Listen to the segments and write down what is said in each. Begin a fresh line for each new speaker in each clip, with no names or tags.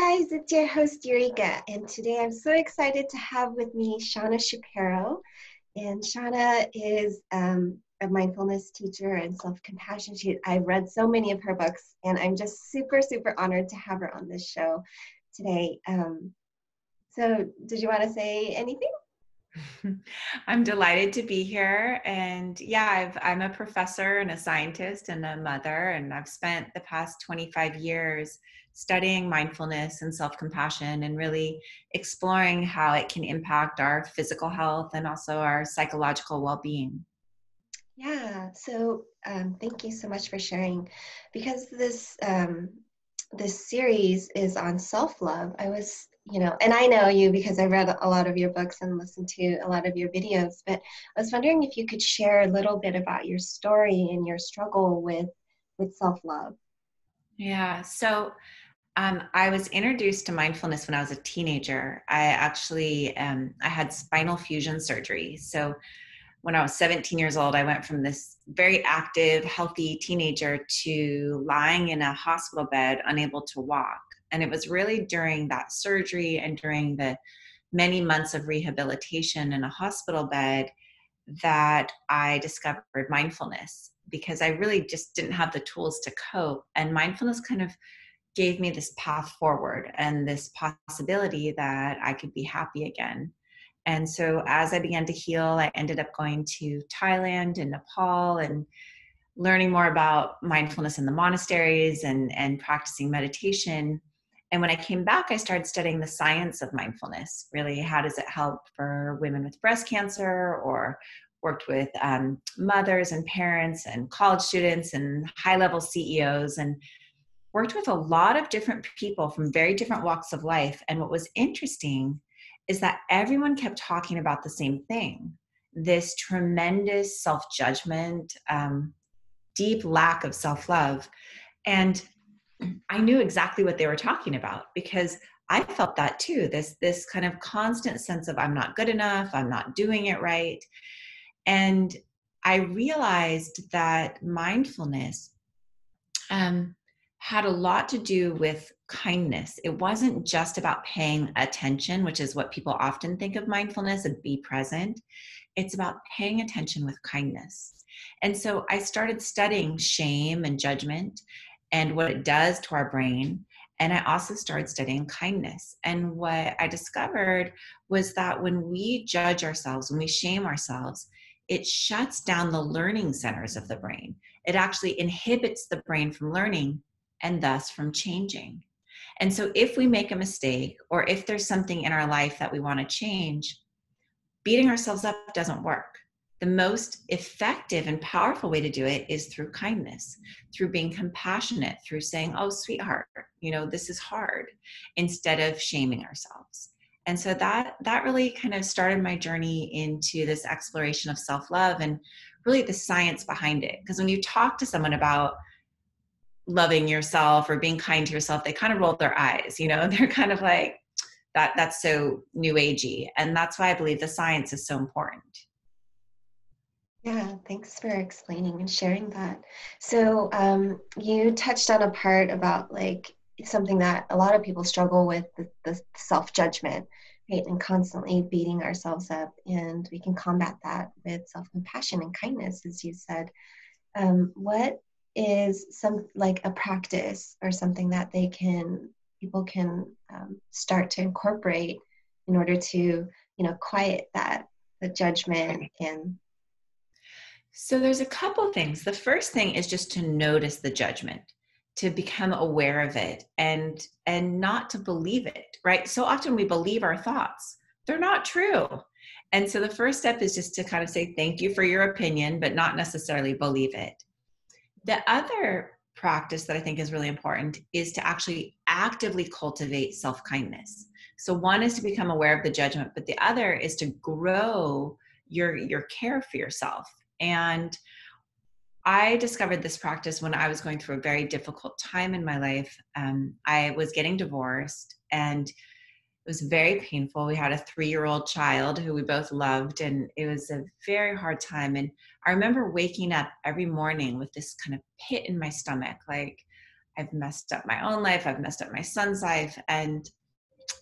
guys, it's your host Yurika, and today I'm so excited to have with me Shauna Shapiro. And Shauna is um, a mindfulness teacher and self-compassion. She, I've read so many of her books, and I'm just super, super honored to have her on this show today. Um, so, did you want to say anything?
I'm delighted to be here. And yeah, i am a professor and a scientist and a mother, and I've spent the past 25 years studying mindfulness and self compassion and really exploring how it can impact our physical health and also our psychological well being.
Yeah, so um, thank you so much for sharing. Because this um, this series is on self love, I was you know, and I know you because I read a lot of your books and listened to a lot of your videos, but I was wondering if you could share a little bit about your story and your struggle with with self-love.
Yeah. So um, I was introduced to mindfulness when I was a teenager. I actually um, I had spinal fusion surgery. So when I was 17 years old, I went from this very active, healthy teenager to lying in a hospital bed, unable to walk. And it was really during that surgery and during the many months of rehabilitation in a hospital bed that I discovered mindfulness because I really just didn't have the tools to cope. And mindfulness kind of gave me this path forward and this possibility that I could be happy again. And so as I began to heal, I ended up going to Thailand and Nepal and learning more about mindfulness in the monasteries and, and practicing meditation. And when I came back, I started studying the science of mindfulness. Really, how does it help for women with breast cancer or worked with um, mothers and parents and college students and high level CEOs and worked with a lot of different people from very different walks of life. And what was interesting is that everyone kept talking about the same thing this tremendous self judgment, um, deep lack of self love. And I knew exactly what they were talking about because I felt that too. This this kind of constant sense of I'm not good enough, I'm not doing it right. And I realized that mindfulness um, had a lot to do with kindness. It wasn't just about paying attention, which is what people often think of mindfulness and be present. It's about paying attention with kindness. And so I started studying shame and judgment and what it does to our brain. And I also started studying kindness. And what I discovered was that when we judge ourselves, when we shame ourselves, it shuts down the learning centers of the brain. It actually inhibits the brain from learning and thus from changing. And so, if we make a mistake or if there's something in our life that we want to change, beating ourselves up doesn't work. The most effective and powerful way to do it is through kindness through being compassionate through saying oh sweetheart you know this is hard instead of shaming ourselves. And so that that really kind of started my journey into this exploration of self-love and really the science behind it. Because when you talk to someone about loving yourself or being kind to yourself they kind of roll their eyes you know they're kind of like that that's so new agey and that's why i believe the science is so important
yeah, thanks for explaining and sharing that. So, um, you touched on a part about like something that a lot of people struggle with the, the self judgment, right? And constantly beating ourselves up. And we can combat that with self compassion and kindness, as you said. Um, what is some like a practice or something that they can, people can um, start to incorporate in order to, you know, quiet that, the judgment and
so there's a couple things. The first thing is just to notice the judgment, to become aware of it and and not to believe it, right? So often we believe our thoughts. They're not true. And so the first step is just to kind of say thank you for your opinion but not necessarily believe it. The other practice that I think is really important is to actually actively cultivate self-kindness. So one is to become aware of the judgment, but the other is to grow your your care for yourself and I discovered this practice when I was going through a very difficult time in my life. Um, I was getting divorced and it was very painful. We had a three year old child who we both loved, and it was a very hard time. And I remember waking up every morning with this kind of pit in my stomach like, I've messed up my own life, I've messed up my son's life. And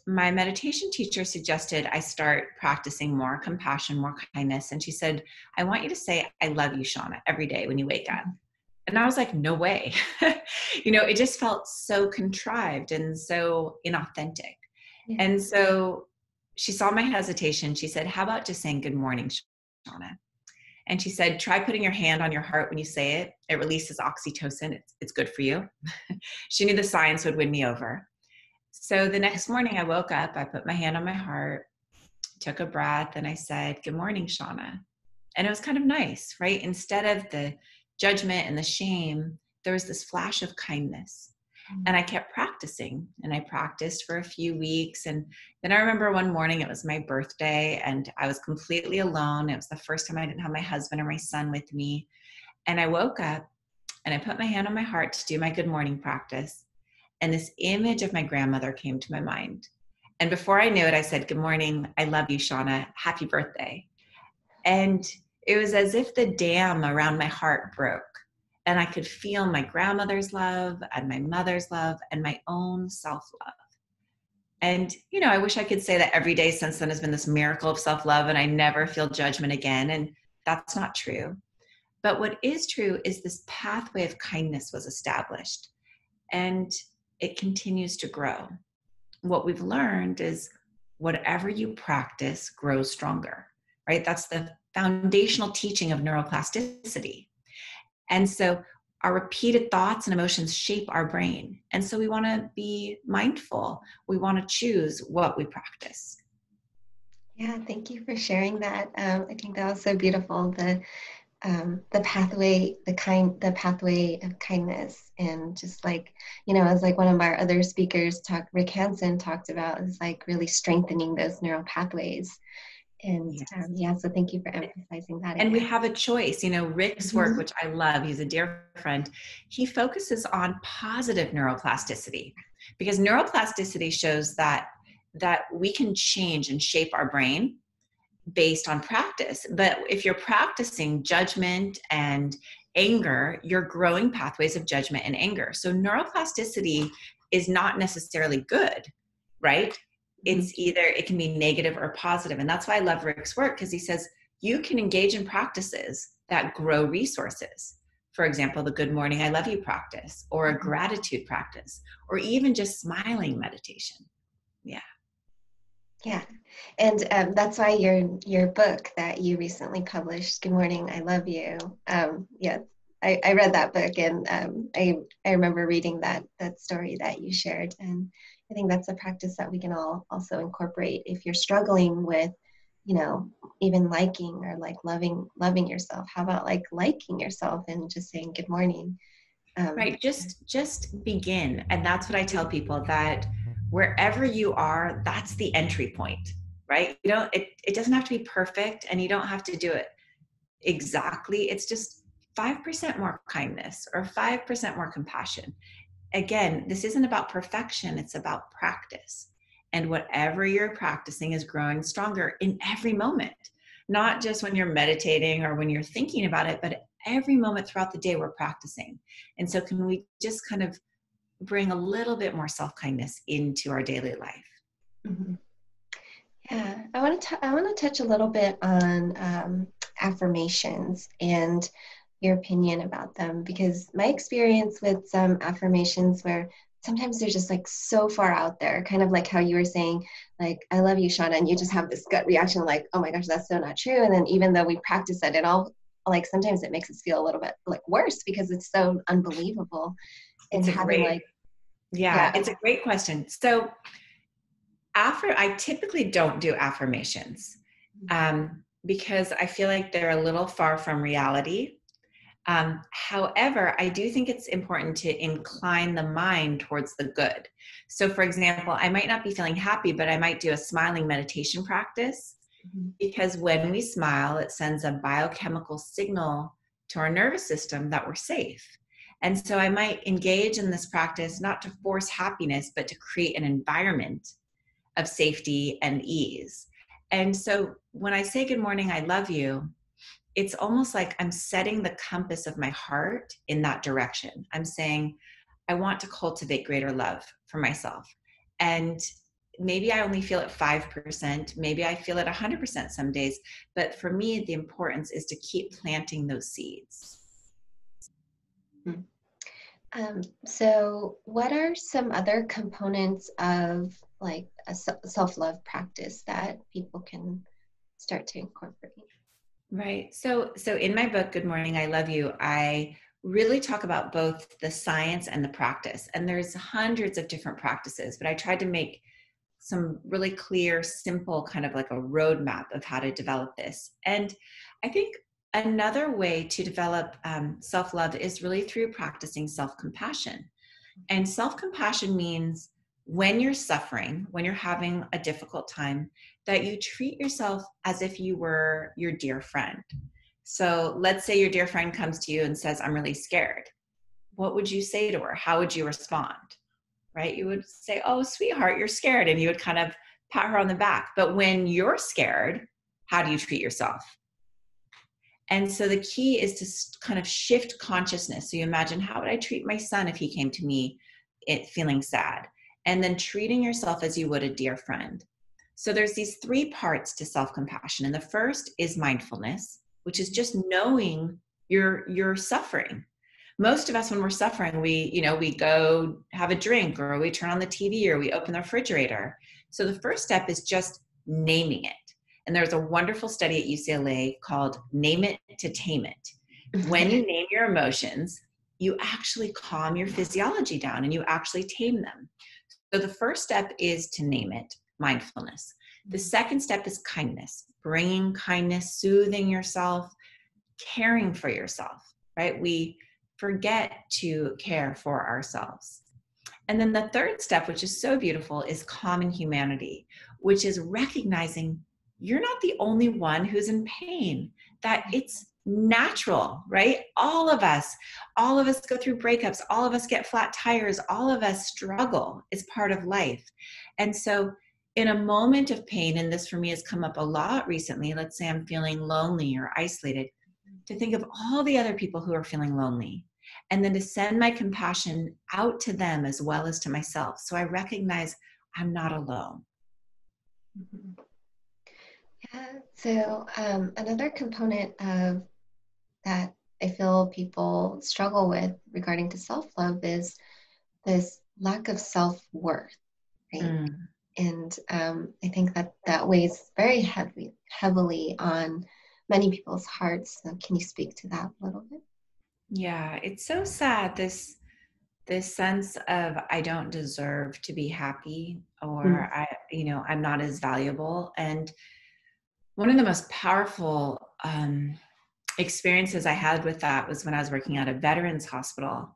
my meditation teacher suggested I start practicing more compassion, more kindness. And she said, I want you to say, I love you, Shauna, every day when you wake up. Mm-hmm. And I was like, no way. you know, it just felt so contrived and so inauthentic. And so she saw my hesitation. She said, How about just saying good morning, Shauna? And she said, Try putting your hand on your heart when you say it. It releases oxytocin. It's, it's good for you. she knew the science would win me over. So the next morning I woke up, I put my hand on my heart, took a breath, and I said, Good morning, Shauna. And it was kind of nice, right? Instead of the judgment and the shame, there was this flash of kindness. And I kept practicing and I practiced for a few weeks. And then I remember one morning, it was my birthday, and I was completely alone. It was the first time I didn't have my husband or my son with me. And I woke up and I put my hand on my heart to do my good morning practice. And this image of my grandmother came to my mind. And before I knew it, I said, Good morning. I love you, Shauna. Happy birthday. And it was as if the dam around my heart broke. And I could feel my grandmother's love and my mother's love and my own self love. And, you know, I wish I could say that every day since then has been this miracle of self love and I never feel judgment again. And that's not true. But what is true is this pathway of kindness was established. And it continues to grow. What we've learned is whatever you practice grows stronger, right? That's the foundational teaching of neuroplasticity. And so our repeated thoughts and emotions shape our brain. And so we want to be mindful. We want to choose what we practice.
Yeah, thank you for sharing that. Um, I think that was so beautiful. The um, the pathway, the kind, the pathway of kindness, and just like you know, as like one of our other speakers talked, Rick Hanson talked about, is like really strengthening those neural pathways. And yes. um, yeah, so thank you for emphasizing that.
And we have a choice. You know, Rick's work, mm-hmm. which I love, he's a dear friend. He focuses on positive neuroplasticity because neuroplasticity shows that that we can change and shape our brain based on practice. But if you're practicing judgment and anger, you're growing pathways of judgment and anger. So neuroplasticity is not necessarily good, right? Mm-hmm. It's either it can be negative or. And that's why I love Rick's work because he says you can engage in practices that grow resources. For example, the good morning I love you practice or a mm-hmm. gratitude practice or even just smiling meditation. Yeah.
Yeah, and um, that's why your your book that you recently published, "Good Morning, I Love You." Um, yeah, I, I read that book, and um, I I remember reading that that story that you shared, and I think that's a practice that we can all also incorporate if you're struggling with, you know, even liking or like loving loving yourself. How about like liking yourself and just saying good morning?
Um, right, just just begin, and that's what I tell people that wherever you are, that's the entry point, right? You know, it, it doesn't have to be perfect and you don't have to do it exactly. It's just 5% more kindness or 5% more compassion. Again, this isn't about perfection, it's about practice. And whatever you're practicing is growing stronger in every moment, not just when you're meditating or when you're thinking about it, but every moment throughout the day we're practicing. And so, can we just kind of bring a little bit more self kindness into our daily life. Mm-hmm.
Yeah, I want to I want to touch a little bit on um, affirmations and your opinion about them because my experience with some affirmations where sometimes they're just like so far out there, kind of like how you were saying, like "I love you, Shauna," and you just have this gut reaction, like "Oh my gosh, that's so not true." And then even though we practice it, it all like sometimes it makes us feel a little bit like worse because it's so unbelievable
it's and having great, like yeah, yeah, it's a great question. So after I typically don't do affirmations mm-hmm. um, because I feel like they're a little far from reality. Um, however, I do think it's important to incline the mind towards the good. So, for example, I might not be feeling happy, but I might do a smiling meditation practice mm-hmm. because when we smile, it sends a biochemical signal to our nervous system that we're safe. And so I might engage in this practice not to force happiness, but to create an environment of safety and ease. And so when I say good morning, I love you, it's almost like I'm setting the compass of my heart in that direction. I'm saying, I want to cultivate greater love for myself. And maybe I only feel it 5%, maybe I feel it 100% some days. But for me, the importance is to keep planting those seeds.
Hmm. Um, so, what are some other components of like a self love practice that people can start to incorporate?
Right. So, so in my book, Good Morning, I Love You, I really talk about both the science and the practice. And there's hundreds of different practices, but I tried to make some really clear, simple kind of like a roadmap of how to develop this. And I think another way to develop um, self love is really through practicing self compassion. And self compassion means when you're suffering, when you're having a difficult time, that you treat yourself as if you were your dear friend. So let's say your dear friend comes to you and says, I'm really scared. What would you say to her? How would you respond? right? You would say, Oh, sweetheart, you're scared. And you would kind of pat her on the back. But when you're scared, how do you treat yourself? And so the key is to kind of shift consciousness. So you imagine, how would I treat my son if he came to me it feeling sad? And then treating yourself as you would a dear friend. So there's these three parts to self-compassion. And the first is mindfulness, which is just knowing you're you're suffering. Most of us when we're suffering we you know we go have a drink or we turn on the tv or we open the refrigerator. So the first step is just naming it. And there's a wonderful study at ucla called name it to tame it. When you name your emotions you actually calm your physiology down and you actually tame them. So the first step is to name it mindfulness the mm-hmm. second step is kindness bringing kindness soothing yourself caring for yourself right we forget to care for ourselves. And then the third step, which is so beautiful, is common humanity, which is recognizing you're not the only one who's in pain, that mm-hmm. it's natural, right? All of us, all of us go through breakups, all of us get flat tires, all of us struggle. It's part of life. And so, in a moment of pain, and this for me has come up a lot recently, let's say I'm feeling lonely or isolated, to think of all the other people who are feeling lonely and then to send my compassion out to them as well as to myself. So I recognize I'm not alone.
Mm-hmm. Yeah. So um, another component of that I feel people struggle with regarding to self love is this lack of self worth, right? Mm. And um, I think that that weighs very heavy, heavily on many people's hearts. So can you speak to that a little bit?
Yeah, it's so sad this this sense of I don't deserve to be happy or mm. I you know, I'm not as valuable and one of the most powerful um, experiences I had with that was when I was working at a veterans hospital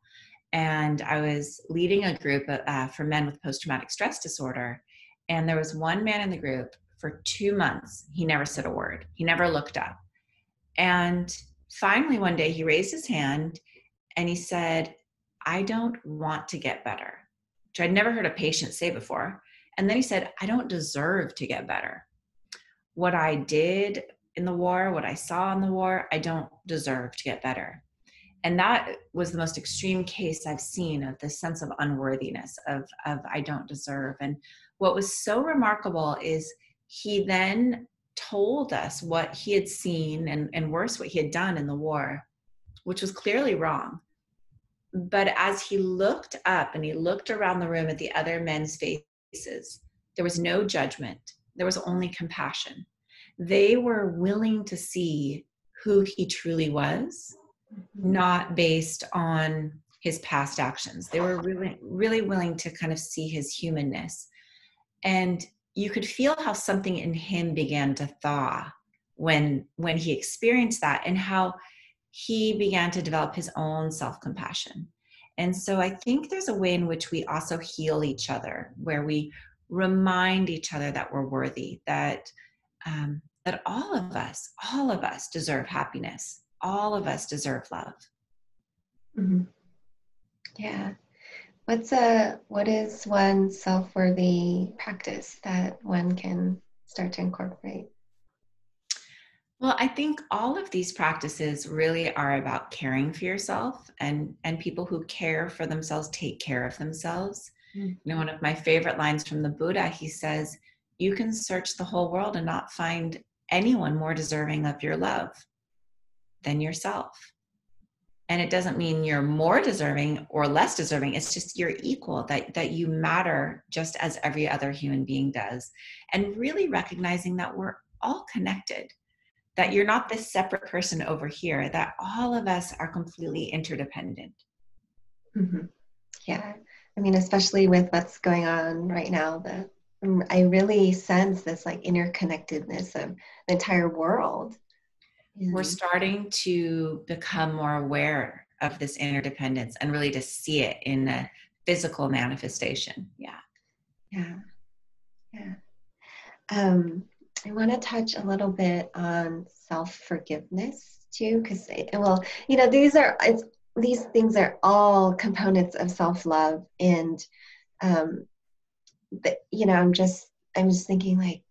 and I was leading a group uh, for men with post traumatic stress disorder. And there was one man in the group for two months. He never said a word, he never looked up. And finally, one day he raised his hand and he said, I don't want to get better, which I'd never heard a patient say before. And then he said, I don't deserve to get better. What I did in the war, what I saw in the war, I don't deserve to get better. And that was the most extreme case I've seen of this sense of unworthiness, of, of I don't deserve. And what was so remarkable is he then told us what he had seen and, and worse, what he had done in the war, which was clearly wrong. But as he looked up and he looked around the room at the other men's faces, there was no judgment, there was only compassion. They were willing to see who he truly was, mm-hmm. not based on his past actions. They were really, really willing to kind of see his humanness. And you could feel how something in him began to thaw when when he experienced that and how he began to develop his own self-compassion. And so i think there's a way in which we also heal each other where we remind each other that we're worthy that um, that all of us all of us deserve happiness. All of us deserve love.
Mm-hmm. yeah What's a what is one self-worthy practice that one can start to incorporate?
Well, I think all of these practices really are about caring for yourself and and people who care for themselves take care of themselves. Mm-hmm. You know, one of my favorite lines from the Buddha, he says, you can search the whole world and not find anyone more deserving of your love than yourself. And it doesn't mean you're more deserving or less deserving. It's just you're equal, that, that you matter just as every other human being does. And really recognizing that we're all connected, that you're not this separate person over here, that all of us are completely interdependent.
Mm-hmm. Yeah. I mean, especially with what's going on right now, the Mm, I really sense this like interconnectedness of the entire world.
We're starting to become more aware of this interdependence and really to see it in the physical manifestation. Yeah.
Yeah. Yeah. Um, I want to touch a little bit on self forgiveness too, because well, you know, these are it's these things are all components of self love, and um, but you know i'm just i'm just thinking like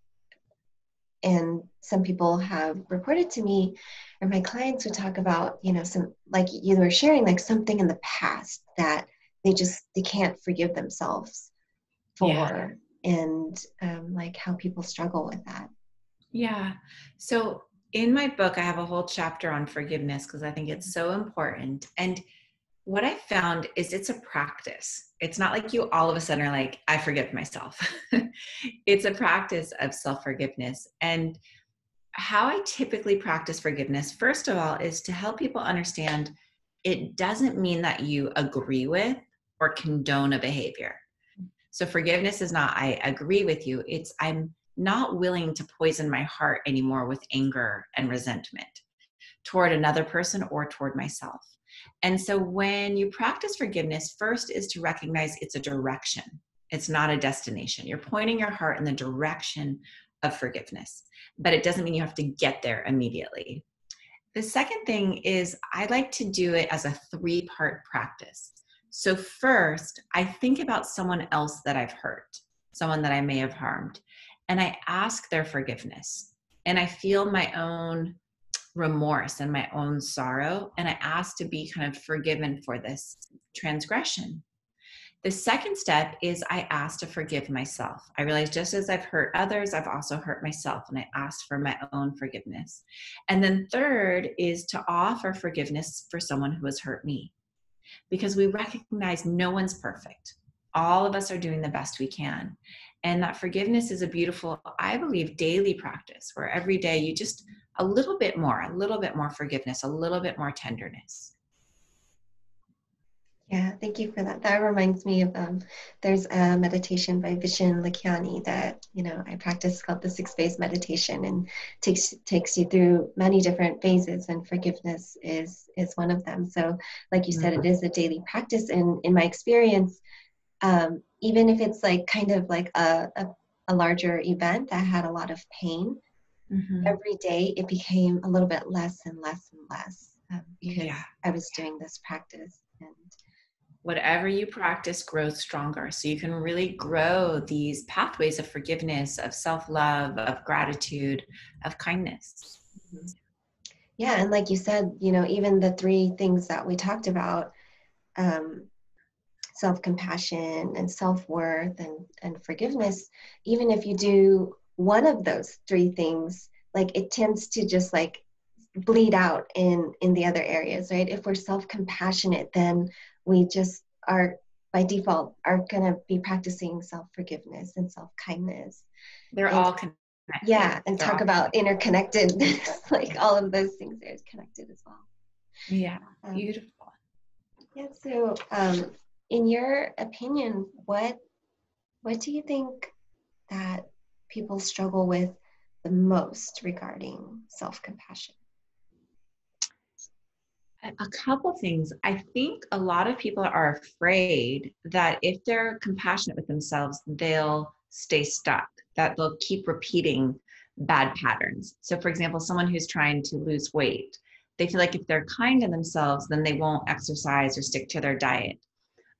and some people have reported to me or my clients would talk about you know some like you were sharing like something in the past that they just they can't forgive themselves for yeah. and um, like how people struggle with that.
Yeah. So in my book i have a whole chapter on forgiveness because i think it's so important. And what I found is it's a practice. It's not like you all of a sudden are like, I forgive myself. it's a practice of self forgiveness. And how I typically practice forgiveness, first of all, is to help people understand it doesn't mean that you agree with or condone a behavior. Mm. So forgiveness is not, I agree with you. It's, I'm not willing to poison my heart anymore with anger and resentment toward another person or toward myself. And so when you practice forgiveness, first is to recognize it's a direction, it's not a destination. You're pointing your heart in the direction of forgiveness, but it doesn't mean you have to get there immediately. The second thing is I like to do it as a three part practice. So, first, I think about someone else that I've hurt, someone that I may have harmed, and I ask their forgiveness. And I feel my own remorse and my own sorrow. And I ask to be kind of forgiven for this transgression. The second step is I ask to forgive myself. I realize just as I've hurt others, I've also hurt myself, and I ask for my own forgiveness. And then third is to offer forgiveness for someone who has hurt me. Because we recognize no one's perfect. All of us are doing the best we can. And that forgiveness is a beautiful, I believe, daily practice where every day you just a little bit more, a little bit more forgiveness, a little bit more tenderness.
Yeah, thank you for that. That reminds me of um, there's a meditation by Vishen Lakhiani that you know I practice called the six phase meditation and takes takes you through many different phases and forgiveness is is one of them. So like you said, mm-hmm. it is a daily practice and in my experience, um, even if it's like kind of like a, a, a larger event that had a lot of pain, mm-hmm. every day it became a little bit less and less and less um, because yeah. I was doing this practice. And
whatever you practice grows stronger. So you can really grow these pathways of forgiveness, of self love, of gratitude, of kindness. Mm-hmm.
Yeah, and like you said, you know, even the three things that we talked about. Um, self compassion and self worth and, and forgiveness, even if you do one of those three things like it tends to just like bleed out in in the other areas right? If we're self-compassionate then we just are by default are going to be practicing self-forgiveness and self-kindness.
They're and, all connected.
Yeah and they're talk about interconnected like all of those things are connected as well.
Yeah um, beautiful.
yeah so um in your opinion what what do you think that people struggle with the most regarding self compassion?
A couple things. I think a lot of people are afraid that if they're compassionate with themselves, they'll stay stuck, that they'll keep repeating bad patterns. So, for example, someone who's trying to lose weight, they feel like if they're kind to themselves, then they won't exercise or stick to their diet.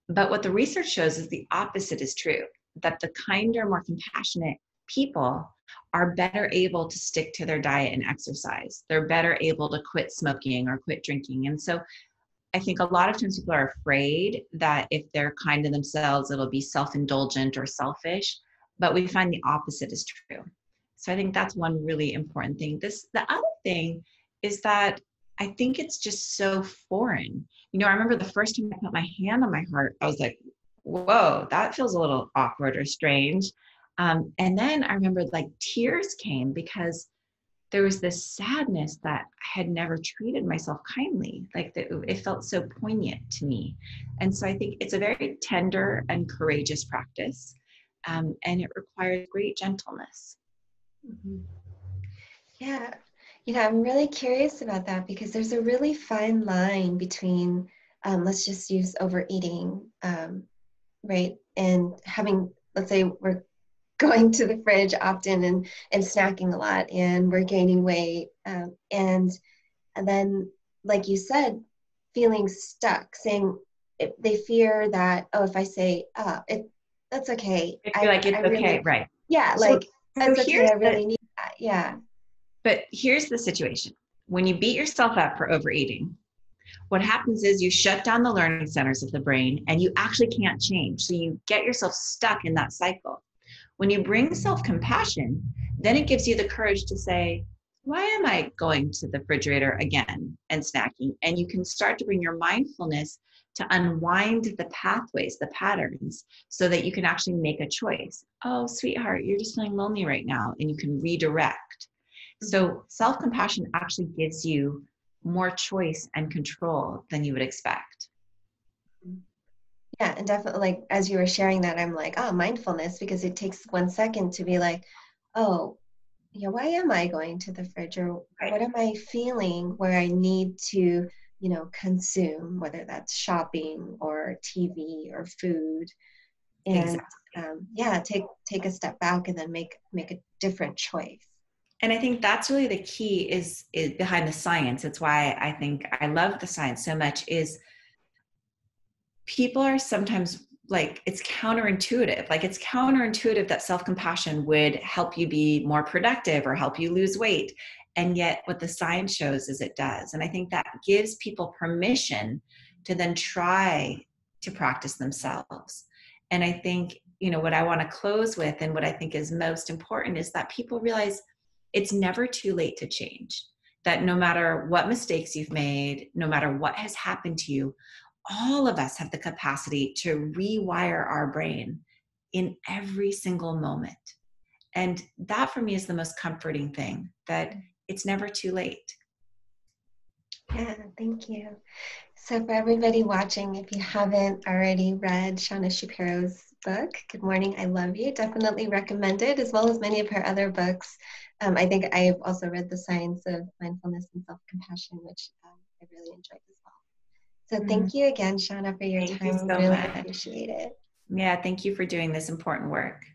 But what the research shows is the opposite is true that the kinder, more compassionate people are better able to stick to their diet and exercise. They're better able to quit smoking or quit drinking. And so I think a lot of times people are afraid that if they're kind to themselves, it'll be self indulgent or selfish. But we find the opposite is true. So I think that's one really important thing. This the other thing is that I think it's just so foreign. You know, I remember the first time I put my hand on my heart, I was like, whoa, that feels a little awkward or strange. Um, and then I remember like tears came because there was this sadness that I had never treated myself kindly. Like the, it felt so poignant to me. And so I think it's a very tender and courageous practice. Um, and it requires great gentleness.
Mm-hmm. Yeah. You know, I'm really curious about that because there's a really fine line between, um, let's just use overeating, um, right? And having, let's say, we're going to the fridge often and, and snacking a lot and we're gaining weight. Um, and, and then, like you said, feeling stuck, saying they fear that, oh, if I say, oh, it, that's okay.
I feel like it's I okay, really, right.
Yeah, so, like, that's okay, I really the, need that. Yeah.
But here's the situation when you beat yourself up for overeating, what happens is you shut down the learning centers of the brain and you actually can't change. So you get yourself stuck in that cycle. When you bring self compassion, then it gives you the courage to say, why am I going to the refrigerator again and snacking? And you can start to bring your mindfulness to unwind the pathways, the patterns, so that you can actually make a choice. Oh, sweetheart, you're just feeling lonely right now, and you can redirect. So, mm-hmm. self compassion actually gives you more choice and control than you would expect.
Yeah, and definitely, like as you were sharing that, I'm like, oh, mindfulness, because it takes one second to be like, oh, yeah, why am I going to the fridge, or right. what am I feeling where I need to, you know, consume, whether that's shopping or TV or food, and exactly. um, yeah, take take a step back and then make make a different choice
and i think that's really the key is, is behind the science it's why i think i love the science so much is people are sometimes like it's counterintuitive like it's counterintuitive that self-compassion would help you be more productive or help you lose weight. And yet what the science shows is it does. And i think that gives people permission to then try to practice themselves. And i think you know what i want to close with and what i think is most important is that people realize it's never too late to change. That no matter what mistakes you've made, no matter what has happened to you, all of us have the capacity to rewire our brain in every single moment. And that for me is the most comforting thing that it's never too late.
Yeah, thank you. So, for everybody watching, if you haven't already read Shauna Shapiro's book, Good Morning, I Love You, definitely recommend it, as well as many of her other books. Um, I think I've also read The Science of Mindfulness and Self Compassion, which um, I really enjoyed as. So mm-hmm. thank you again, Shauna, for your
thank
time.
You so
really
much.
appreciate it.
Yeah, thank you for doing this important work.